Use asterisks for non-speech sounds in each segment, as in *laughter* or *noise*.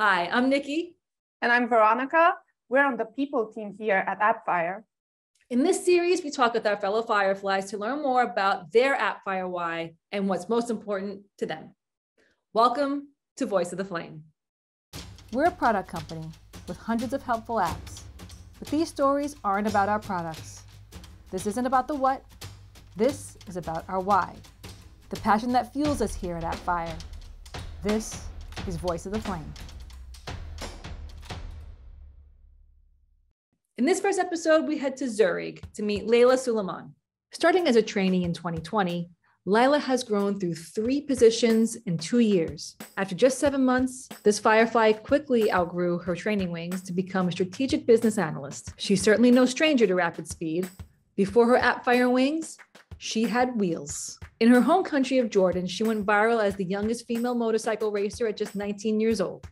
Hi, I'm Nikki. And I'm Veronica. We're on the people team here at AppFire. In this series, we talk with our fellow Fireflies to learn more about their AppFire why and what's most important to them. Welcome to Voice of the Flame. We're a product company with hundreds of helpful apps, but these stories aren't about our products. This isn't about the what, this is about our why, the passion that fuels us here at AppFire. This is Voice of the Flame. In this first episode, we head to Zurich to meet Laila Suleiman. Starting as a trainee in 2020, Laila has grown through three positions in two years. After just seven months, this Firefly quickly outgrew her training wings to become a strategic business analyst. She's certainly no stranger to rapid speed. Before her AppFire wings, she had wheels. In her home country of Jordan, she went viral as the youngest female motorcycle racer at just 19 years old.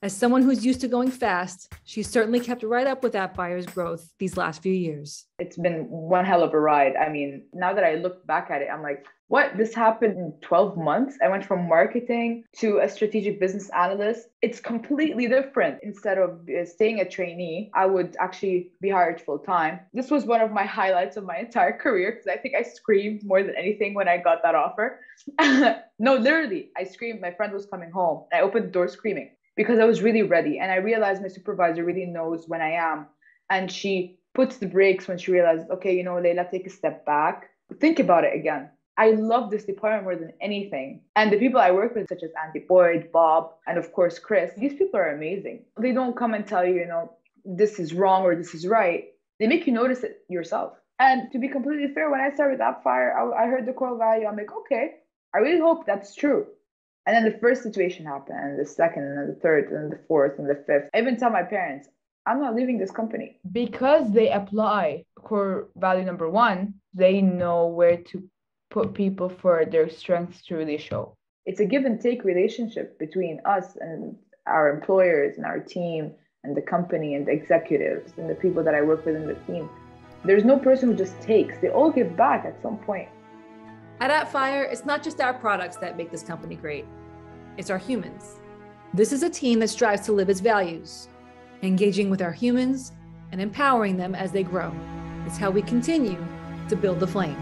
As someone who's used to going fast, she's certainly kept right up with AppFire's growth these last few years. It's been one hell of a ride. I mean, now that I look back at it, I'm like, what? This happened in 12 months? I went from marketing to a strategic business analyst. It's completely different. Instead of uh, staying a trainee, I would actually be hired full time. This was one of my highlights of my entire career because I think I screamed more than anything when I got that offer. *laughs* no, literally, I screamed. My friend was coming home. I opened the door screaming because I was really ready. And I realized my supervisor really knows when I am. And she puts the brakes when she realizes, okay, you know, Laila, take a step back, think about it again. I love this department more than anything. And the people I work with, such as Andy Boyd, Bob, and of course, Chris, these people are amazing. They don't come and tell you, you know, this is wrong or this is right. They make you notice it yourself. And to be completely fair, when I started AppFire, I, I heard the core value. I'm like, okay, I really hope that's true. And then the first situation happened, and the second, and the third, and the fourth, and the fifth. I even tell my parents, I'm not leaving this company. Because they apply core value number one, they know where to put people for their strengths to really show. It's a give and take relationship between us and our employers and our team and the company and the executives and the people that I work with in the team. There's no person who just takes, they all give back at some point. At AppFire, it's not just our products that make this company great, it's our humans. This is a team that strives to live its values, engaging with our humans and empowering them as they grow. It's how we continue to build the flame.